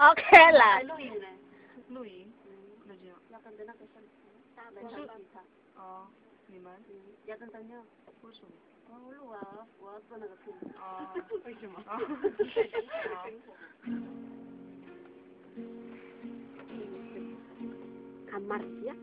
OK 了。录影呢？录影，那就要跟着那个声，大人唱戏唱。哦，你们嗯，要跟着要。为什么？我录啊，我要做那个片。哦，为什么？好。Amarcia.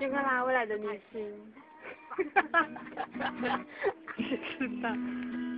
你看啦，未来的女星。知道。